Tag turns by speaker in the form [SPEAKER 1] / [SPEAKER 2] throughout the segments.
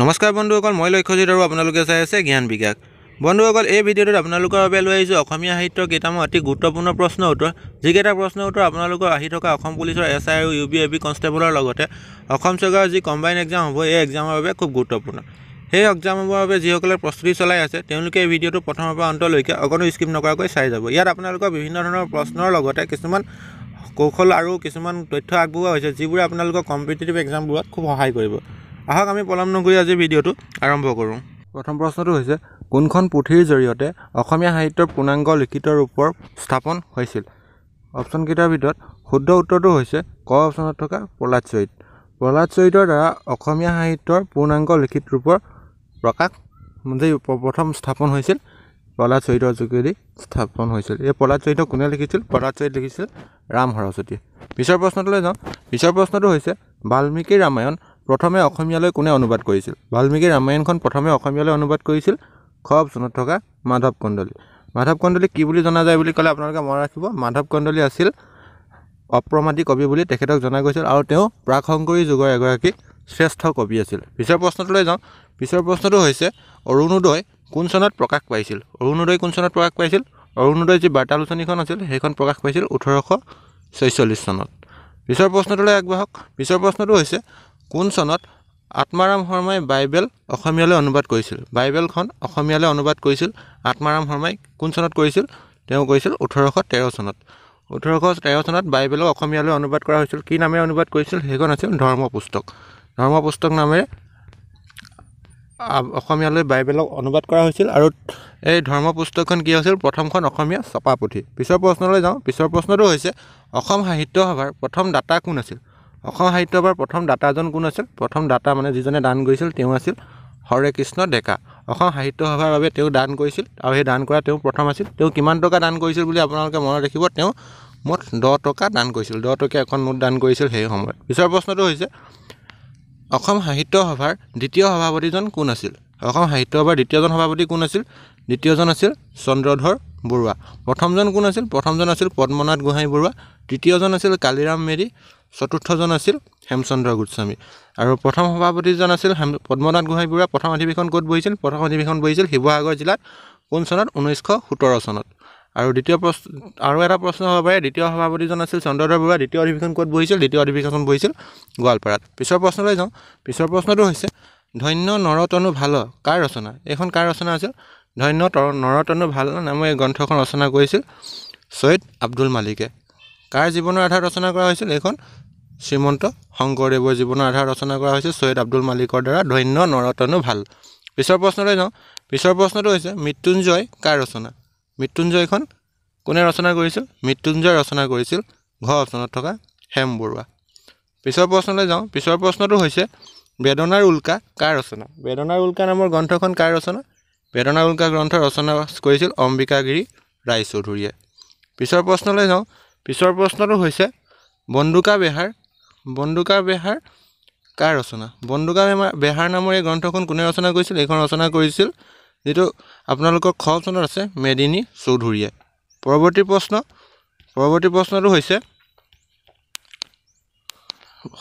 [SPEAKER 1] নমস্কাৰ বন্ধুসকল মই লক্ষ্যজিত আৰু আপোনালোকে চাই আছে জ্ঞান বিকাশ। বন্ধুসকল এই ভিডিঅ'টোত আপোনালোকৰ বাবে লৈ আহিছোঁ অসমীয়া সাহিত্যৰ কেইটামান অতি গুৰুত্বপূৰ্ণ প্ৰশ্ন উত্তৰ। যিকেইটা প্ৰশ্ন উত্তৰ আপোনালোকৰ আহি থকা অসম পুলিচৰ এছ আই আৰু ইউ বি এ বি কনষ্টেবলৰ লগতে অসম চৰকাৰৰ যি কম্বাইন এক্সাম হ'ব এই এক্সামৰ বাবে খুব গুৰুত্বপূৰ্ণ। সেই এক্সামৰ বাবে যিসকলে প্ৰস্তুতি চলাই আছে তেওঁলোকে এই ভিডিঅ'টো প্ৰথমৰ পৰা অন্তলৈকে অকণো স্কিপ নকৰাকৈ চাই যাব। ইয়াত আপোনালোকৰ বিভিন্ন ধৰণৰ প্ৰশ্নৰ লগতে কিছুমান কৌশল আৰু কিছুমান তথ্য আগবঢ়োৱা হৈছে যিবোৰে আপোনালোকৰ কম্পিটিটিভ এক্সামবোৰত খুব সহায় কৰিব। আহক আমি পলম নকৰি আজি ভিডিঅ'টো আৰম্ভ কৰোঁ। প্ৰথম প্ৰশ্নটো হৈছে কোনখন পুথিৰ জৰিয়তে অসমীয়া সাহিত্যৰ পূৰ্ণাংগ লিখিত ৰূপৰ স্থাপন হৈছিল? অপশ্যনকেইটাৰ ভিতৰত শুদ্ধ উত্তৰটো হৈছে ক অপশ্যনত থকা প্ৰহ্লাদ চৰিত প্ৰহ্লাদ চৰিতৰ দ্বাৰা অসমীয়া সাহিত্যৰ পূৰ্ণাংগ লিখিত ৰূপৰ প্ৰকাশ যে প্ৰথম স্থাপন হৈছিল প্ৰহ্লাদ চৰিতৰ যোগেদি স্থাপন হৈছিল। এই প্ৰহ্লাদ চৰিত কোনে লিখিছিল? প্ৰহ্লাদ চৰিত লিখিছিল ৰাম সৰস্বতীয়ে পিছৰ প্ৰশ্নটোলৈ যাওঁ। পিছৰ প্ৰশ্নটো হৈছে বাল্মীকি ৰামায়ণ প্ৰথমে অসমীয়ালৈ কোনে অনুবাদ কৰিছিল? বাল্মীকি ৰামায়ণখন প্ৰথমে অসমীয়ালৈ অনুবাদ কৰিছিল খ. অপশ্যনত থকা মাধৱ কন্দলী। মাধৱ কন্দলী কি বুলি জনা যায় বুলি ক'লে আপোনালোকে মনত ৰাখিব। মাধৱ কন্দলী আছিল অপ্ৰমাদী কবি বুলি তেখেতক জনা গৈছিল আৰু তেওঁ প্ৰাক শংকৰী যুগৰ এগৰাকী শ্ৰেষ্ঠ কবি আছিল। পিছৰ প্ৰশ্নটোলৈ যাওঁ। পিছৰ প্ৰশ্নটো হৈছে অৰুণোদয় কোন চনত প্ৰকাশ পাইছিল? অৰুণোদয় কোন চনত প্ৰকাশ পাইছিল? অৰুণোদয় যি বাৰ্তালোচনীখন আছিল সেইখন প্ৰকাশ পাইছিল ওঠৰশ ছয়চল্লিছ চনত। পিছৰ প্ৰশ্নটোলৈ আগবাঢ়ক। পিছৰ প্ৰশ্নটো হৈছে কোন চনত আত্মাৰাম শৰ্মাই বাইবেল অসমীয়ালৈ অনুবাদ কৰিছিল? বাইবেলখন অসমীয়ালৈ অনুবাদ কৰিছিল আত্মাৰাম শৰ্মাই কোন চনত কৰিছিল? তেওঁ কৰিছিল ওঠৰশ তেৰ চনত। ওঠৰশ তেৰ চনত বাইবেলক অসমীয়ালৈ অনুবাদ কৰা হৈছিল। কি নামেৰে অনুবাদ কৰিছিল? সেইখন আছিল ধৰ্ম পুস্তক ধৰ্ম পুস্তক নামেৰে অসমীয়ালৈ বাইবেলক অনুবাদ কৰা হৈছিল আৰু এই ধৰ্ম পুস্তকখন কি আছিল প্ৰথমখন অসমীয়া ছপা পুথি পিছৰ প্ৰশ্নলৈ যাওঁ। পিছৰ প্ৰশ্নটো হৈছে অসম সাহিত্য সভাৰ প্ৰথম দাতা কোন আছিল? অসম সাহিত্য সভাৰ প্ৰথম দাতাজন কোন আছিল? প্ৰথম দাতা মানে যিজনে দান কৰিছিল তেওঁ আছিল হৰে কৃষ্ণ ডেকা। অসম সাহিত্য সভাৰ বাবে তেওঁ দান কৰিছিল আৰু সেই দান কৰা তেওঁ প্ৰথম আছিল। তেওঁ কিমান টকা দান কৰিছিল বুলি আপোনালোকে মনত ৰাখিব? তেওঁ মুঠ দহ টকা দান কৰিছিল। দহ টকীয়া এখন নোট দান কৰিছিল সেই সময়ত। পিছৰ প্ৰশ্নটো হৈছে অসম সাহিত্য সভাৰ দ্বিতীয় সভাপতিজন কোন আছিল? অসম সাহিত্য সভাৰ দ্বিতীয়জন সভাপতি কোন আছিল? দ্বিতীয়জন আছিল চন্দ্ৰধৰ বৰুৱা। প্ৰথমজন কোন আছিল? প্ৰথমজন আছিল পদ্মনাথ গোহাঁই বৰুৱা। তৃতীয়জন আছিল কালিৰাম মেধি। চতুৰ্থজন আছিল হেমচন্দ্ৰ গোস্বামী। আৰু প্ৰথম সভাপতিজন আছিল হেম পদ্মনাথ গোহাঁই বৰুৱা। প্ৰথম অধিৱেশন ক'ত বহিছিল? প্ৰথম অধিৱেশন বহিছিল শিৱসাগৰ জিলাত। কোন চনত? ঊনৈছশ সোতৰ চনত। আৰু দ্বিতীয় প্ৰশ্ন আৰু এটা প্ৰশ্ন হ'ব পাৰে। দ্বিতীয় সভাপতিজন আছিল চন্দ্ৰধৰ বৰুৱা। দ্বিতীয় অধিৱেশন ক'ত বহিছিল? দ্বিতীয় অধিৱেশন বহিছিল গোৱালপাৰাত। পিছৰ প্ৰশ্নলৈ যাওঁ। পিছৰ প্ৰশ্নটো হৈছে ধন্য নৰতনু ভাল। কাৰ ৰচনা? এইখন কাৰ ৰচনা আছিল? ধন্য তৰ নৰতনু ভাল নামৰ এই গ্ৰন্থখন ৰচনা কৰিছিল ছৈয়দ আব্দুল মালিকে। কাৰ জীৱনৰ আধাৰত ৰচনা কৰা হৈছিল? এইখন শ্ৰীমন্ত শংকৰদেৱৰ জীৱনৰ আধাৰত ৰচনা কৰা হৈছিল ছৈয়দ আব্দুল মালিকৰ দ্বাৰা। ধন্য নৰতনু ভাল। পিছৰ প্ৰশ্নলৈ যাওঁ। পিছৰ প্ৰশ্নটো হৈছে মৃত্যুঞ্জয় কাৰ ৰচনা? মৃত্যুঞ্জয়খন কোনে ৰচনা কৰিছিল? মৃত্যুঞ্জয় ৰচনা কৰিছিল ঘ অপশ্যনত থকা হেম বৰুৱা। পিছৰ প্ৰশ্নলৈ যাওঁ। পিছৰ প্ৰশ্নটো হৈছে বেদনাৰ উল্কা কাৰ ৰচনা? বেদনাৰ উল্কা নামৰ গ্ৰন্থখন কাৰ ৰচনা? বেদনাৰ উল্কা গ্ৰন্থ ৰচনা কৰিছিল অম্বিকাগিৰি ৰায়চৌধুৰীয়ে। পিছৰ প্ৰশ্নলৈ যাওঁ। পিছৰ প্ৰশ্নটো হৈছে বন্দুকা বেহাৰ বন্দুকা বেহাৰ কাৰ ৰচনা? বন্দুকা বেমাৰ বেহাৰ নামৰ এই গ্ৰন্থখন কোনে ৰচনা কৰিছিল? এইখন ৰচনা কৰিছিল যিটো আপোনালোকৰ খ চনত আছে মেদিনী চৌধুৰীয়ে। পৰৱৰ্তী প্ৰশ্ন পৰৱৰ্তী প্ৰশ্নটো হৈছে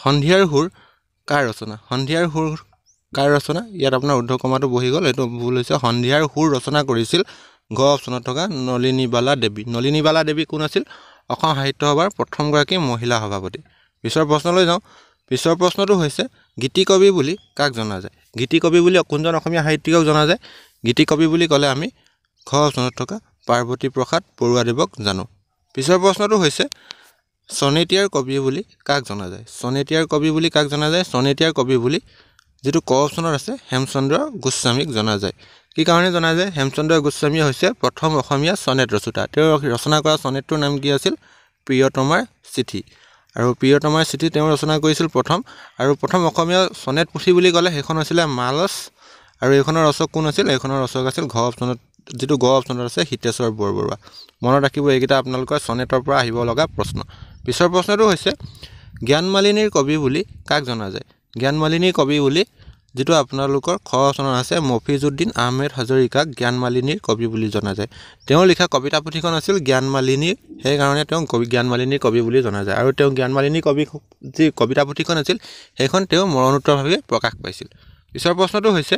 [SPEAKER 1] সন্ধিয়াৰ সুৰ কাৰ ৰচনা? সন্ধিয়াৰ সুৰ কাৰ ৰচনা? ইয়াত আপোনাৰ উৰ্ধ কমাটো বহি গ'ল এইটো ভুল হৈছে। সন্ধিয়াৰ সুৰ ৰচনা কৰিছিল ঘ অপশ্যনত থকা নলিনীবালা দেৱী। নলিনীবালা দেৱী কোন আছিল? অসম সাহিত্য সভাৰ প্ৰথমগৰাকী মহিলা সভাপতি। পিছৰ প্ৰশ্নলৈ যাওঁ। পিছৰ প্ৰশ্নটো হৈছে গীতিকবি বুলি কাক জনা যায়? গীতিকবি বুলি কোনজন অসমীয়া সাহিত্যিকক জনা যায়? গীতিকবি বুলি ক'লে আমি খ অপশ্যনত থকা পাৰ্বতী প্ৰসাদ বৰুৱাদেৱক জানো। পিছৰ প্ৰশ্নটো হৈছে চনেতীয়াৰ কবি বুলি কাক জনা যায়? চনেতীয়াৰ কবি বুলি কাক জনা যায়? চনেতীয়াৰ কবি বুলি যিটো ক অপশ্যনত আছে হেমচন্দ্ৰ গোস্বামীক জনা যায়। কি কাৰণে জনা যায়? হেমচন্দ্ৰ গোস্বামী হৈছে প্ৰথম অসমীয়া চনেট ৰচোতা। তেওঁ ৰচনা কৰা চনেটটোৰ নাম কি আছিল? প্ৰিয়তমাৰ চিঠি। আৰু প্ৰিয়তমাৰ চিঠি তেওঁ ৰচনা কৰিছিল প্ৰথম। আৰু প্ৰথম অসমীয়া চনেট পুথি বুলি ক'লে সেইখন আছিলে মালচ। আৰু এইখনৰ ৰচক কোন আছিল? এইখনৰ ৰচক আছিল ঘ অপশ্যনত যিটো গ অপশ্যনত আছে হিতেশ্বৰ বৰবৰুৱা। মনত ৰাখিব এইকেইটা আপোনালোকৰ চনেটৰ পৰা আহিব লগা প্ৰশ্ন। পিছৰ প্ৰশ্নটো হৈছে জ্ঞানমালিনীৰ কবি বুলি কাক জনা যায়? জ্ঞানমালিনীৰ কবি বুলি যিটো আপোনালোকৰ খ অপশ্যনত আছে মফিজুদ্দিন আহমেদ হাজৰিকাক জ্ঞানমালিনীৰ কবি বুলি জনা যায়। তেওঁ লিখা কবিতা পুথিখন আছিল জ্ঞানমালিনীৰ সেইকাৰণে তেওঁ কবি জ্ঞানমালিনীৰ কবি বুলি জনা যায়। আৰু তেওঁ জ্ঞানমালিনীৰ কবি যি কবিতা পুথিখন আছিল সেইখন তেওঁ মৰণোত্তৰভাৱে প্ৰকাশ পাইছিল। পিছৰ প্ৰশ্নটো হৈছে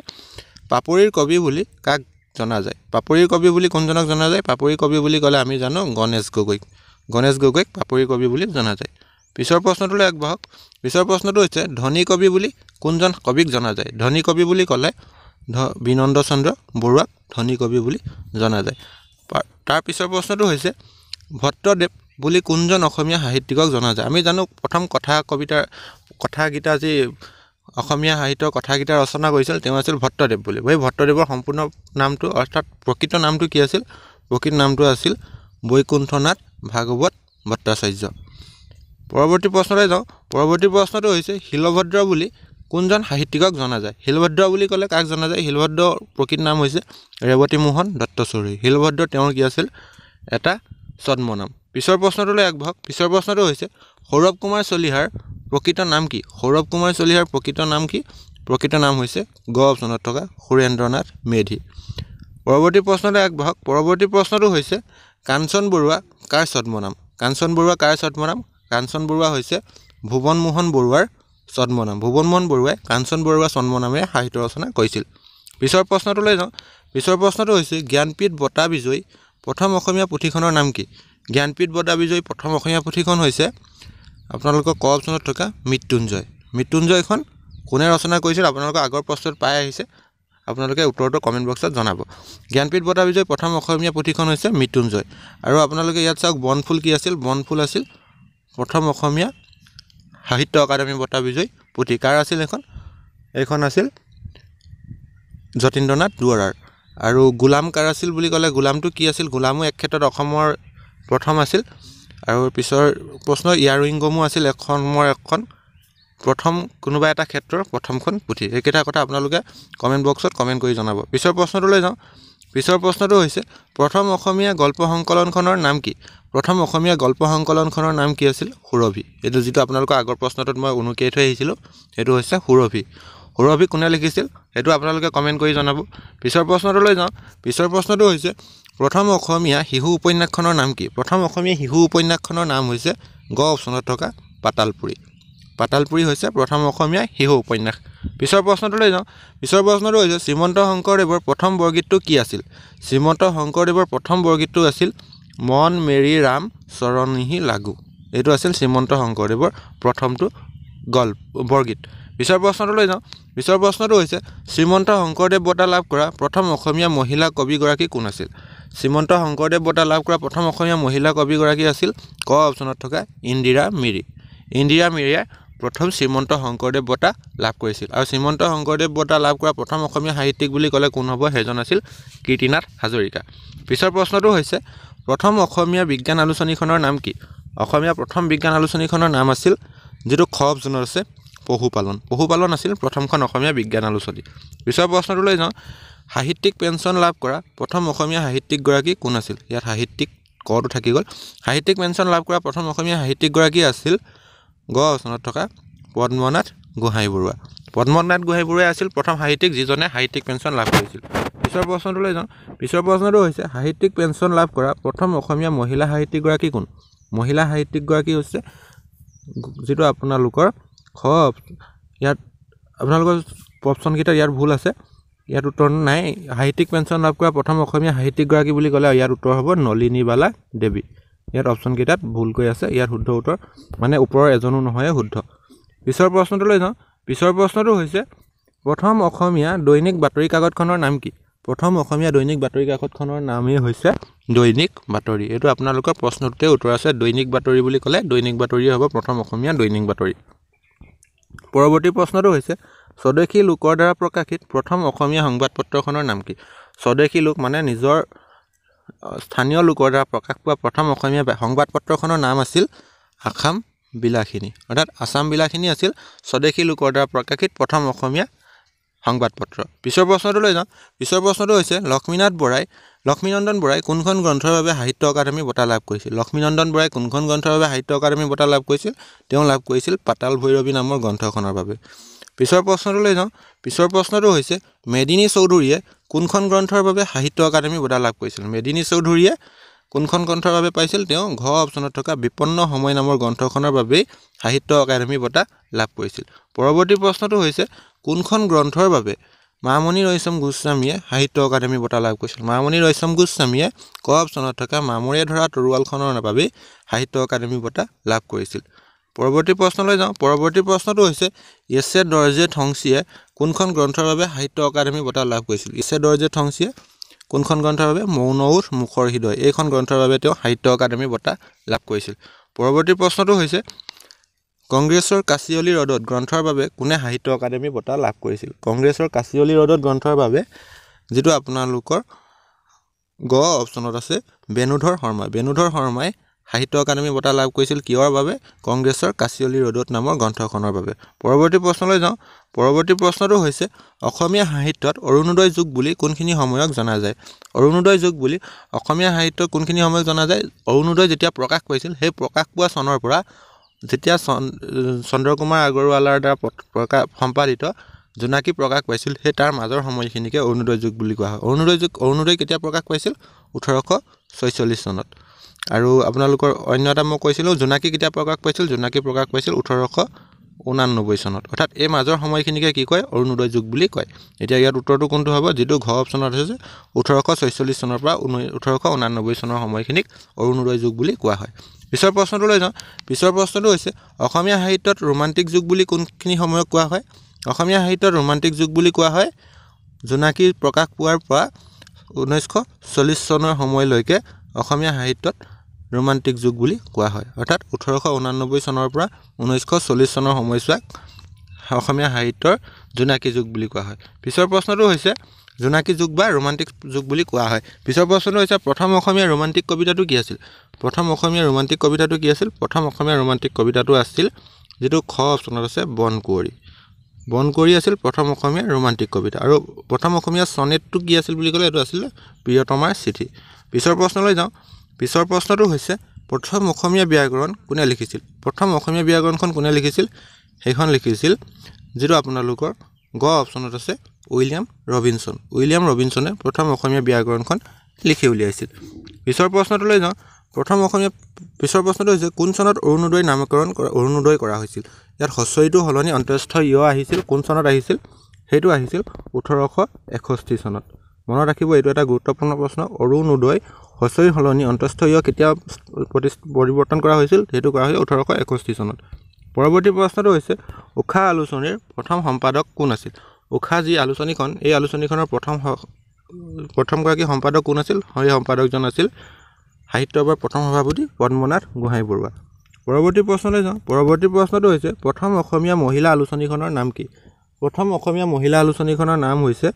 [SPEAKER 1] পাপৰিৰ কবি বুলি কাক জনা যায়? পাপৰিৰ কবি বুলি কোনজনক জনা যায়? পাপৰিৰ কবি বুলি ক'লে আমি জানো গণেশ গগৈক। গণেশ গগৈক পাপৰিৰ কবি বুলি জনা যায়। পিছৰ প্ৰশ্নটোলৈ আগবাঢ়ক। পিছৰ প্ৰশ্নটো হৈছে ধনী কবি বুলি কোনজন কবিক জনা যায়? ধনী কবি বুলি ক'লে ধ বিনন্দ চন্দ্ৰ বৰুৱাক ধনী কবি বুলি জনা যায়। তাৰ পিছৰ প্ৰশ্নটো হৈছে ভট্টদেৱ বুলি কোনজন অসমীয়া সাহিত্যিকক জনা যায়? আমি জানো প্ৰথম কথা কবিতাৰ কথাকেইটা যি অসমীয়া সাহিত্যৰ কথাকেইটা ৰচনা কৰিছিল তেওঁ আছিল ভট্টদেৱ বুলি। সেই ভট্টদেৱৰ সম্পূৰ্ণ নামটো অৰ্থাৎ প্ৰকৃত নামটো কি আছিল? প্ৰকৃত নামটো আছিল বৈকুণ্ঠনাথ ভাগৱত ভট্টাচাৰ্য। পৰৱৰ্তী প্ৰশ্নলৈ যাওঁ। পৰৱৰ্তী প্ৰশ্নটো হৈছে শিলভদ্ৰ বুলি কোনজন সাহিত্যিকক জনা যায়? শিলভদ্ৰ বুলি ক'লে কাক জনা যায়? শিলভদ্ৰৰ প্ৰকৃত নাম হৈছে ৰেৱতী মোহন দত্ত চৌধুৰী শিলভদ্ৰ তেওঁৰ কি আছিল? এটা ছদ্মনাম। পিছৰ প্ৰশ্নটোলৈ আগবঢ়ক। পিছৰ প্ৰশ্নটো হৈছে সৌৰভ কুমাৰ চলিহাৰ প্ৰকৃত নাম কি? সৌৰভ কুমাৰ চলিহাৰ প্ৰকৃত নাম কি? প্ৰকৃত নাম হৈছে গ অপশ্যনত থকা সুৰেন্দ্ৰনাথ মেধি। পৰৱৰ্তী প্ৰশ্নলৈ আগবঢ়ক। পৰৱৰ্তী প্ৰশ্নটো হৈছে কাঞ্চন বৰুৱা কাৰ ছদ্মনাম? কাঞ্চন বৰুৱা কাৰ ছদ্মনাম? কাঞ্চন বৰুৱা হৈছে ভুৱন মোহন বৰুৱাৰ ছদ্মনাম। ভুৱন মোহন বৰুৱাই কাঞ্চন বৰুৱা ছদ্মনামেৰে সাহিত্য ৰচনা কৰিছিল। পিছৰ প্ৰশ্নটোলৈ যাওঁ। পিছৰ প্ৰশ্নটো হৈছে জ্ঞানপীঠ বঁটা বিজয়ী প্ৰথম অসমীয়া পুথিখনৰ নাম কি? জ্ঞানপীঠ বঁটা বিজয়ী প্ৰথম অসমীয়া পুথিখন হৈছে আপোনালোকৰ ক অপশ্যনত থকা মৃত্যুঞ্জয়। মৃত্যুঞ্জয়খন কোনে ৰচনা কৰিছিল? আপোনালোকৰ আগৰ প্ৰশ্নত পাই আহিছে। আপোনালোকে উত্তৰটো কমেণ্ট বক্সত জনাব। জ্ঞানপীঠ বঁটা বিজয়ী প্ৰথম অসমীয়া পুথিখন হৈছে মৃত্যুঞ্জয়। আৰু আপোনালোকে ইয়াত চাওক বনফুল কি আছিল? বনফুল আছিল প্ৰথম অসমীয়া সাহিত্য একাডেমী বঁটা বিজয়ী পুথি। কাৰ আছিল এইখন? এইখন আছিল যতীন্দ্ৰনাথ দুৱৰাৰ। আৰু গোলাম কাৰ আছিল বুলি ক'লে গোলামটো কি আছিল? গোলামো এক ক্ষেত্ৰত অসমৰ প্ৰথম আছিল। আৰু পিছৰ প্ৰশ্ন ইয়াৰউইংগমো আছিল এখনৰ এখন প্ৰথম কোনোবা এটা ক্ষেত্ৰৰ প্ৰথমখন পুথি। এইকেইটা কথা আপোনালোকে কমেণ্ট বক্সত কমেণ্ট কৰি জনাব। পিছৰ প্ৰশ্নটোলৈ যাওঁ। পিছৰ প্ৰশ্নটো হৈছে প্ৰথম অসমীয়া গল্প সংকলনখনৰ নাম কি? প্ৰথম অসমীয়া গল্প সংকলনখনৰ নাম কি আছিল? সুৰভি। এইটো যিটো আপোনালোকৰ আগৰ প্ৰশ্নটোত মই উনুকিয়াই থৈ আহিছিলোঁ সেইটো হৈছে সুৰভি। সুৰভি কোনে লিখিছিল? সেইটো আপোনালোকে কমেণ্ট কৰি জনাব। পিছৰ প্ৰশ্নটোলৈ যাওঁ। পিছৰ প্ৰশ্নটো হৈছে প্ৰথম অসমীয়া শিশু উপন্যাসখনৰ নাম কি? প্ৰথম অসমীয়া শিশু উপন্যাসখনৰ নাম হৈছে গ অপশ্যনত থকা পাতালপুৰি। পাতালপুৰি হৈছে প্ৰথম অসমীয়া শিশু উপন্যাস। পিছৰ প্ৰশ্নটোলৈ যাওঁ। পিছৰ প্ৰশ্নটো হৈছে শ্ৰীমন্ত শংকৰদেৱৰ প্ৰথম বৰগীতটো কি আছিল? শ্ৰীমন্ত শংকৰদেৱৰ প্ৰথম বৰগীতটো আছিল মন মেৰি ৰাম চৰণিহি লাগু এইটো আছিল শ্ৰীমন্ত শংকৰদেৱৰ প্ৰথমটো গল্প বৰগীত। পিছৰ প্ৰশ্নটোলৈ যাওঁ। পিছৰ প্ৰশ্নটো হৈছে শ্ৰীমন্ত শংকৰদেৱ বঁটা লাভ কৰা প্ৰথম অসমীয়া মহিলা কবিগৰাকী কোন আছিল? শ্ৰীমন্ত শংকৰদেৱ বঁটা লাভ কৰা প্ৰথম অসমীয়া মহিলা কবিগৰাকী আছিল ক অপশ্যনত থকা ইন্দিৰা মিৰি। ইন্দিৰা মিৰিয়ে প্ৰথম শ্ৰীমন্ত শংকৰদেৱ বঁটা লাভ কৰিছিল। আৰু শ্ৰীমন্ত শংকৰদেৱ বঁটা লাভ কৰা প্ৰথম অসমীয়া সাহিত্যিক বুলি ক'লে কোন হ'ব সেইজন আছিল কীৰ্তিনাথ হাজৰিকা। পিছৰ প্ৰশ্নটো হৈছে প্ৰথম অসমীয়া বিজ্ঞান আলোচনীখনৰ নাম কি? অসমীয়া প্ৰথম বিজ্ঞান আলোচনীখনৰ নাম আছিল যিটো খ অপশ্যনত আছে পশুপালন। পশুপালন আছিল প্ৰথমখন অসমীয়া বিজ্ঞান আলোচনী। পিছৰ প্ৰশ্নটোলৈ যাওঁ। সাহিত্যিক পেঞ্চন লাভ কৰা প্ৰথম অসমীয়া সাহিত্যিকগৰাকী কোন আছিল? ইয়াত সাহিত্যিক কটো থাকি গ'ল। সাহিত্যিক পেঞ্চন লাভ কৰা প্ৰথম অসমীয়া সাহিত্যিকগৰাকী আছিল গ অপশ্যনত থকা পদ্মনাথ গোহাঁই বৰুৱা পদ্মনাথ গোহাঁই বৰুৱাই আছিল প্ৰথম সাহিত্যিক যিজনে সাহিত্যিক পেঞ্চন লাভ কৰিছিল। পিছৰ প্ৰশ্নটোলৈ যাওঁ। পিছৰ প্ৰশ্নটো হৈছে সাহিত্যিক পেঞ্চন লাভ কৰা প্ৰথম অসমীয়া মহিলা সাহিত্যিকগৰাকী কোন? মহিলা সাহিত্যিকগৰাকী হৈছে যিটো আপোনালোকৰ খ ইয়াত আপোনালোকৰ অপশ্যনকেইটা ইয়াত ভুল আছে। ইয়াত উত্তৰ নাই। সাহিত্যিক পেঞ্চন লাভ কৰা প্ৰথম অসমীয়া সাহিত্যিকগৰাকী বুলি ক'লে ইয়াত উত্তৰ হ'ব নলিনীবালা দেৱী। ইয়াত অপশ্যনকেইটাত ভুলকৈ আছে ইয়াত শুদ্ধ উত্তৰ মানে ওপৰৰ এজনো নহয় শুদ্ধ। পিছৰ প্ৰশ্নটোলৈ যাওঁ। পিছৰ প্ৰশ্নটো হৈছে প্ৰথম অসমীয়া দৈনিক বাতৰি কাকতখনৰ নাম কি? প্ৰথম অসমীয়া দৈনিক বাতৰি কাকতখনৰ নামেই হৈছে দৈনিক বাতৰি। এইটো আপোনালোকৰ প্ৰশ্নটোতে উত্তৰ আছে। দৈনিক বাতৰি বুলি ক'লে দৈনিক বাতৰিয়ে হ'ব প্ৰথম অসমীয়া দৈনিক বাতৰি। পৰৱৰ্তী প্ৰশ্নটো হৈছে স্বদেশী লোকৰ দ্বাৰা প্ৰকাশিত প্ৰথম অসমীয়া সংবাদপত্ৰখনৰ নাম কি? স্বদেশী লোক মানে নিজৰ স্থানীয় লোকৰ দ্বাৰা প্ৰকাশ পোৱা প্ৰথম অসমীয়া বা- সংবাদপত্ৰখনৰ নাম আছিল আসাম বিলাসিনী। অৰ্থাৎ আছাম বিলাসিনী আছিল স্বদেশী লোকৰ দ্বাৰা প্ৰকাশিত প্ৰথম অসমীয়া সংবাদপত্ৰ পিছৰ প্ৰশ্নটোলৈ যাওঁ। পিছৰ প্ৰশ্নটো হৈছে লক্ষ্মীনাথ বৰাই লক্ষ্মীনন্দন বৰাই কোনখন গ্ৰন্থৰ বাবে সাহিত্য অকাডেমী বঁটা লাভ কৰিছিল? লক্ষ্মীনন্দন বৰাই কোনখন গ্ৰন্থৰ বাবে সাহিত্য অকাডেমী বঁটা লাভ কৰিছিল? তেওঁ লাভ কৰিছিল পাতাল ভৈৰৱী নামৰ গ্ৰন্থখনৰ বাবে। পিছৰ প্ৰশ্নটোলৈ যাওঁ। পিছৰ প্ৰশ্নটো হৈছে মেদিনী চৌধুৰীয়ে কোনখন গ্ৰন্থৰ বাবে সাহিত্য অকাডেমী বঁটা লাভ কৰিছিল? মেদিনী চৌধুৰীয়ে কোনখন গ্ৰন্থৰ বাবে পাইছিল? তেওঁ ঘ অপশ্যনত থকা বিপন্ন সময় নামৰ গ্ৰন্থখনৰ বাবেই সাহিত্য অকাডেমী বঁটা লাভ কৰিছিল। পৰৱৰ্তী প্ৰশ্নটো হৈছে কোনখন গ্ৰন্থৰ বাবে মামণি ৰয়চম গোস্বামীয়ে সাহিত্য অকাডেমী বঁটা লাভ কৰিছিল? মামণি ৰয়চম গোস্বামীয়ে ক অপশ্যনত থকা মামৰে ধৰা তৰোৱালখনৰ বাবেই সাহিত্য অকাডেমী বঁটা লাভ কৰিছিল। পৰৱৰ্তী প্ৰশ্নলৈ যাওঁ। পৰৱৰ্তী প্ৰশ্নটো হৈছে য়েছে দৰ্জে থংচীয়ে কোনখন গ্ৰন্থৰ বাবে সাহিত্য অকাডেমী বঁটা লাভ কৰিছিল? য়েছে দৰ্জে থংচীয়ে কোনখন গ্ৰন্থৰ বাবে? মৌনৌধ মুখৰ হৃদয় এইখন গ্ৰন্থৰ বাবে তেওঁ সাহিত্য অকাডেমী বঁটা লাভ কৰিছিল। পৰৱৰ্তী প্ৰশ্নটো হৈছে কংগ্ৰেছৰ কাচিয়লি ৰ'দত গ্ৰন্থৰ বাবে কোনে সাহিত্য অকাডেমী বঁটা লাভ কৰিছিল? কংগ্ৰেছৰ কাচিয়লি ৰ'দত গ্ৰন্থৰ বাবে যিটো আপোনালোকৰ গ অপশ্যনত আছে বেণুধৰ শৰ্মা। বেণুধৰ শৰ্মাই সাহিত্য অকাডেমী বঁটা লাভ কৰিছিল কিয়ৰ বাবে? কংগ্ৰেছৰ কাচিয়লি ৰ'দত নামৰ গ্ৰন্থখনৰ বাবে। পৰৱৰ্তী প্ৰশ্নলৈ যাওঁ। পৰৱৰ্তী প্ৰশ্নটো হৈছে অসমীয়া সাহিত্যত অৰুণোদয় যুগ বুলি কোনখিনি সময়ক জনা যায়? অৰুণোদয় যুগ বুলি অসমীয়া সাহিত্যত কোনখিনি সময়ক জনা যায়? অৰুণোদয় যেতিয়া প্ৰকাশ পাইছিল সেই প্ৰকাশ পোৱা চনৰ পৰা যেতিয়া চন্দ্ৰকুমাৰ আগৰৱালাৰ দ্বাৰা প্ৰকাশ সম্পাদিত জোনাকী প্ৰকাশ পাইছিল সেই তাৰ মাজৰ সময়খিনিকে অৰুণোদয় যুগ বুলি কোৱা হয়। অৰুণোদয় যুগ অৰুণোদয় কেতিয়া প্ৰকাশ পাইছিল? ওঠৰশ ছয়চল্লিছ চনত। আৰু আপোনালোকৰ অন্য এটা মই কৈছিলোঁ জোনাকী কেতিয়া প্ৰকাশ পাইছিল? জোনাকী প্ৰকাশ পাইছিল ওঠৰশ ঊনানব্বৈ চনত। অৰ্থাৎ এই মাজৰ সময়খিনিকে কি কয়? অৰুণোদয় যুগ বুলি কয়। এতিয়া ইয়াত উত্তৰটো কোনটো হ'ব? যিটো ঘ অপশ্যনত আছে ওঠৰশ ছয়চল্লিছ চনৰ পৰা ওঠৰশ ঊনানব্বৈ চনৰ সময়খিনিক অৰুণোদয় যুগ বুলি কোৱা হয়। পিছৰ প্ৰশ্নটো লৈ যাওঁ। পিছৰ প্ৰশ্নটো হৈছে অসমীয়া সাহিত্যত ৰোমান্টিক যুগ বুলি কোনখিনি সময়ক কোৱা হয়? অসমীয়া সাহিত্যত ৰোমান্টিক যুগ বুলি কোৱা হয়? জোনাকী প্ৰকাশ পোৱাৰ পৰা ঊনৈছশ চল্লিছ চনৰ সময়লৈকে অসমীয়া সাহিত্যত ৰোমান্টিক যুগ বুলি কোৱা হয়। অৰ্থাৎ ওঠৰশ ঊনানব্বৈ চনৰ পৰা ঊনৈছশ চল্লিছ চনৰ সময়ছোৱাক অসমীয়া সাহিত্যৰ জোনাকী যুগ বুলি কোৱা হয়। পিছৰ প্ৰশ্নটো হৈছে জোনাকী যুগ বা ৰোমান্টিক যুগ বুলি কোৱা হয়। পিছৰ প্ৰশ্নটো হৈছে প্ৰথম অসমীয়া ৰোমান্টিক কবিতাটো কি আছিল? প্ৰথম অসমীয়া ৰোমান্টিক কবিতাটো কি আছিল? প্ৰথম অসমীয়া ৰোমান্টিক কবিতাটো আছিল যিটো খ অপশ্যনত আছে বন কুঁৱৰী বন কুঁৱৰী আছিল প্ৰথম অসমীয়া ৰোমান্টিক কবিতা। আৰু প্ৰথম অসমীয়া চনেটটো কি আছিল বুলি ক'লে এইটো আছিলে প্ৰিয়তমাৰ চিঠি। পিছৰ প্ৰশ্নলৈ যাওঁ। পিছৰ প্ৰশ্নটো হৈছে প্ৰথম অসমীয়া ব্যাকৰণ কোনে লিখিছিল? প্ৰথম অসমীয়া ব্যাকৰণখন কোনে লিখিছিল? সেইখন লিখিছিল যিটো আপোনালোকৰ গ অপশ্যনত আছে উইলিয়াম ৰবিনছন। উইলিয়াম ৰবিনছনে প্ৰথম অসমীয়া ব্যাকৰণখন লিখি উলিয়াইছিল। পিছৰ প্ৰশ্নটোলৈ যাওঁ। প্ৰথম অসমীয়া পিছৰ প্ৰশ্নটো হৈছে কোন চনত অৰুণোদয় নামকৰণ কৰা অৰুণোদয় কৰা হৈছিল? ইয়াত হস্ৰইটো সলনি অন্তস্থ য় আহিছিল কোন চনত আহিছিল? সেইটো আহিছিল ওঠৰশ এষষ্ঠি চনত। মনত ৰাখিব এইটো এটা গুৰুত্বপূৰ্ণ প্ৰশ্ন। অৰুণোদয় হস্ৰই সলনি অন্তস্থ য় কেতিয়া পৰিৱৰ্তন কৰা হৈছিল সেইটো কৰা হৈছিল ওঠৰশ এষষ্ঠি চনত। পৰৱৰ্তী প্ৰশ্নটো হৈছে উষা আলোচনীৰ প্ৰথম সম্পাদক কোন আছিল? উষা যি আলোচনীখন এই আলোচনীখনৰ প্ৰথম প্ৰথমগৰাকী সম্পাদক কোন আছিল? সেই সম্পাদকজন আছিল সাহিত্য সভাৰ প্ৰথম সভাপতি পদ্মনাথ গোহাঁই বৰুৱা। পৰৱৰ্তী প্ৰশ্নলৈ যাওঁ। পৰৱৰ্তী প্ৰশ্নটো হৈছে প্ৰথম অসমীয়া মহিলা আলোচনীখনৰ নাম কি? প্ৰথম অসমীয়া মহিলা আলোচনীখনৰ নাম হৈছে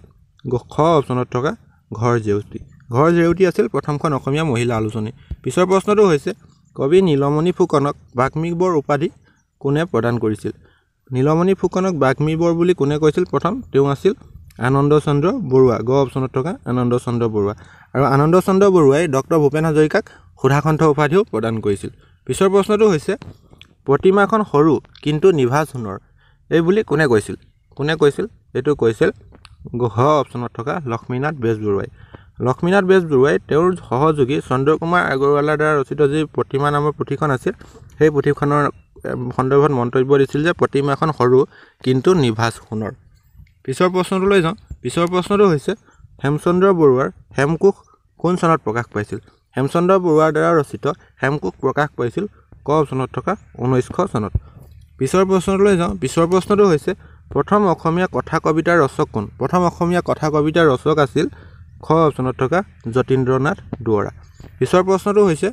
[SPEAKER 1] খ অপশ্যনত থকা ঘৰ জেউতী ঘৰ জেউতী আছিল প্ৰথমখন অসমীয়া মহিলা আলোচনী। পিছৰ প্ৰশ্নটো হৈছে কবি নীলমণি ফুকনক বাগ্মী বৰ উপাধি কোনে প্ৰদান কৰিছিল? নীলমণি ফুকনক বাগ্মী বৰ বুলি কোনে কৈছিল? প্ৰথম তেওঁ আছিল আনন্দ চন্দ্ৰ বৰুৱা গ অপশ্যনত থকা আনন্দ চন্দ্ৰ বৰুৱা। আৰু আনন্দ চন্দ্ৰ বৰুৱাই ডক্টৰ ভূপেন হাজৰিকাক সুধাকণ্ঠ উপাধিও প্ৰদান কৰিছিল। পিছৰ প্ৰশ্নটো হৈছে প্ৰতিমাখন সৰু কিন্তু নিভা সোণৰ এই বুলি কোনে কৈছিল? কোনে কৈছিল? এইটো কৈছিল ঘ অপশ্যনত থকা লক্ষ্মীনাথ বেজবৰুৱাই। লক্ষ্মীনাথ বেজবৰুৱাই তেওঁৰ সহযোগী চন্দ্ৰকুমাৰ আগৰৱালাৰ দ্বাৰা ৰচিত যি প্ৰতিমা নামৰ পুথিখন আছিল সেই পুথিখনৰ সন্দৰ্ভত মন্তব্য দিছিল যে প্ৰতিমাখন সৰু কিন্তু নিভাজ সোণৰ। পিছৰ প্ৰশ্নটোলৈ যাওঁ। পিছৰ প্ৰশ্নটো হৈছে হেমচন্দ্ৰ বৰুৱাৰ হেমকোষ কোন চনত প্ৰকাশ পাইছিল? হেমচন্দ্ৰ বৰুৱাৰ দ্বাৰা ৰচিত হেমকোষ প্ৰকাশ পাইছিল ক চনত থকা ঊনৈছশ চনত। পিছৰ প্ৰশ্নটোলৈ যাওঁ। পিছৰ প্ৰশ্নটো হৈছে প্ৰথম অসমীয়া কথা কবিতাৰ ৰচক কোন? প্ৰথম অসমীয়া কথা কবিতাৰ ৰচক আছিল খ অপশ্যনত থকা যতীন্দ্ৰনাথ দুৱৰা। পিছৰ প্ৰশ্নটো হৈছে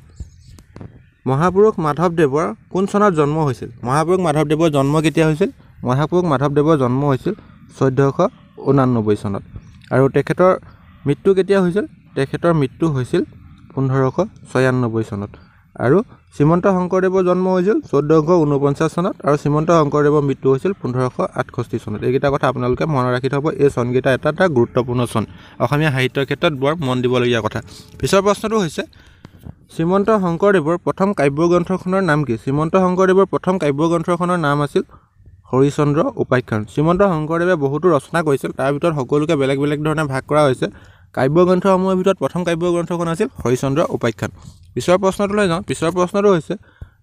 [SPEAKER 1] মহাপুৰুষ মাধৱদেৱৰ কোন চনত জন্ম হৈছিল? মহাপুৰুষ মাধৱদেৱৰ জন্ম কেতিয়া হৈছিল? মহাপুৰুষ মাধৱদেৱৰ জন্ম হৈছিল চৈধ্যশ ঊনানব্বৈ চনত। আৰু তেখেতৰ মৃত্যু কেতিয়া হৈছিল? তেখেতৰ মৃত্যু হৈছিল পোন্ধৰশ ছয়ান্নব্বৈ চনত। আৰু শ্ৰীমন্ত শংকৰদেৱৰ জন্ম হৈছিল চৈধ্যশ ঊনপঞ্চাছ চনত আৰু শ্ৰীমন্ত শংকৰদেৱৰ মৃত্যু হৈছিল পোন্ধৰশ আঠষষ্ঠি চনত। এইকেইটা কথা আপোনালোকে মনত ৰাখি থ'ব এই চনকেইটা এটা এটা গুৰুত্বপূৰ্ণ চন। অসমীয়া সাহিত্যৰ ক্ষেত্ৰত বৰ মন দিবলগীয়া কথা। পিছৰ প্ৰশ্নটো হৈছে শ্ৰীমন্ত শংকৰদেৱৰ প্ৰথম কাব্যগ্ৰন্থখনৰ নাম কি? শ্ৰীমন্ত শংকৰদেৱৰ প্ৰথম কাব্যগ্ৰন্থখনৰ নাম আছিল হৰিচন্দ্ৰ উপাখ্যান। শ্ৰীমন্ত শংকৰদেৱে বহুতো ৰচনা কৰিছিল তাৰ ভিতৰত সকলোকে বেলেগ বেলেগ ধৰণে ভাগ কৰা হৈছে। কাব্যগ্ৰন্থসমূহৰ ভিতৰত প্ৰথম কাব্যগ্ৰন্থখন আছিল হৰিচন্দ্ৰ উপাখ্যান। পিছৰ প্ৰশ্নটোলৈ যাওঁ। পিছৰ প্ৰশ্নটো হৈছে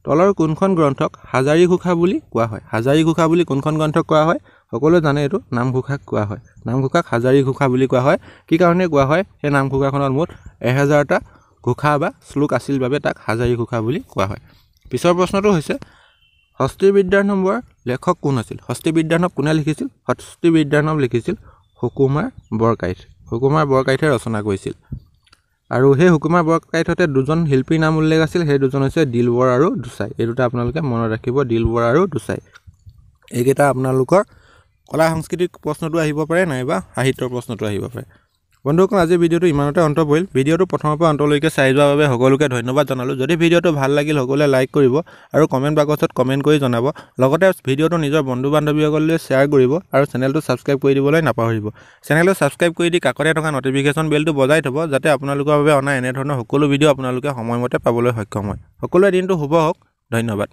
[SPEAKER 1] তলৰ কোনখন গ্ৰন্থক হাজাৰী ঘোষা বুলি কোৱা হয়? হাজাৰী ঘোষা বুলি কোনখন গ্ৰন্থক কোৱা হয়? সকলোৱে জানে এইটো নামঘোষাক কোৱা হয়। নামঘোষাক হাজাৰী ঘোষা বুলি কোৱা হয়। কি কাৰণে কোৱা হয়? সেই নামঘোষাখনত মুঠ এহেজাৰটা ঘোষা বা শ্লোক আছিল বাবে তাক হাজাৰী ঘোষা বুলি কোৱা হয়। পিছৰ প্ৰশ্নটো হৈছে হস্তি বিদ্যানমৰ লেখক কোন আছিল? হস্তি বিদ্যানম কোনে লিখিছিল? হস্তি বিদ্যানম লিখিছিল সুকুমাৰ বৰকাইত। সুকুমাৰ বৰকাইতে ৰচনা কৰিছিল। আৰু সেই সুকুমাৰ বৰকাইততে দুজন শিল্পীৰ নাম উল্লেখ আছিল সেই দুজন হৈছে দিলবৰ আৰু দুচাই এই দুটা আপোনালোকে মনত ৰাখিব দিলবৰ আৰু দুচাই এইকেইটা আপোনালোকৰ কলা সাংস্কৃতিক প্ৰশ্নটো আহিব পাৰে নাইবা সাহিত্যৰ প্ৰশ্নটো আহিব পাৰে। বন্ধুসকল আজি ভিডিঅ'টো ইমানতে অন্ত পৰিল। ভিডিঅ'টো প্ৰথমৰ পৰা অন্তলৈকে চাই যোৱাৰ বাবে সকলোকে ধন্যবাদ জনালোঁ। যদি ভিডিঅ'টো ভাল লাগিল সকলোৱে লাইক কৰিব আৰু কমেণ্ট বাকচত কমেণ্ট কৰি জনাব। লগতে ভিডিঅ'টো নিজৰ বন্ধু বান্ধৱীসকললৈ শ্বেয়াৰ কৰিব আৰু চেনেলটো ছাবস্ক্ৰাইব কৰি দিবলৈ নাপাহৰিব। চেনেলটো ছাবস্ক্ৰাইব কৰি দি কাষতে থকা নটিফিকেশ্যন বেলটো বজাই থ'ব যাতে আপোনালোকৰ বাবে অনা এনেধৰণৰ সকলো ভিডিঅ' আপোনালোকে সময়মতে পাবলৈ সক্ষম হয়। সকলোৰে দিনটো শুভ হওক। ধন্যবাদ।